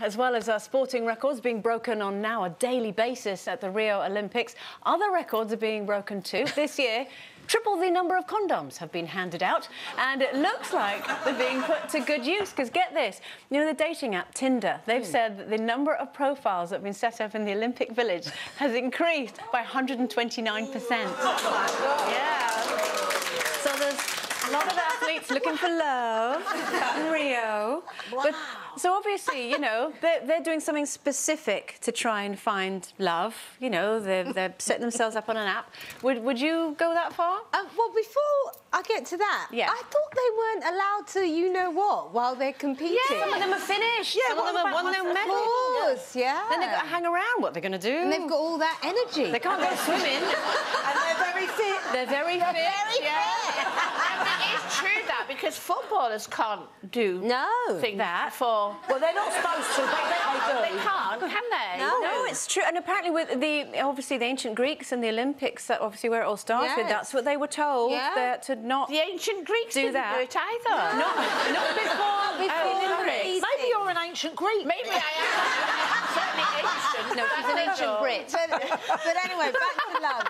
As well as our sporting records being broken on now a daily basis at the Rio Olympics, other records are being broken too. This year, triple the number of condoms have been handed out, and it looks like they're being put to good use. Because get this, you know the dating app Tinder, they've mm. said that the number of profiles that have been set up in the Olympic Village has increased by 129 percent. Yeah. So there's a lot of athletes looking for love in Rio. Wow. But, so obviously, you know, they're, they're doing something specific to try and find love. You know, they're, they're setting themselves up on an app. Would, would you go that far? Um, well, before I get to that, yeah. I thought they weren't allowed to you know what while they're competing. Yeah, some of them are finished. Yeah, some of them are won their medals. Yeah. Then they've got to hang around. What they're going to do? And they've got all that energy. They can't go swimming. and they're very fit. They're very they're fit. Very yeah. Fit because footballers can't do no things that for. Well, they're not supposed to, but they, oh, they can't, can they? No. no, it's true. And apparently, with the obviously the ancient Greeks and the Olympics, that obviously where it all started, yes. that's what they were told yeah. that to not. The ancient Greeks do didn't that. do it either. No. Not, not before. before oh, Olympics. Maybe you're an ancient Greek. Maybe I am. Certainly ancient. No, she's an ancient Brit. But, but anyway, back to love.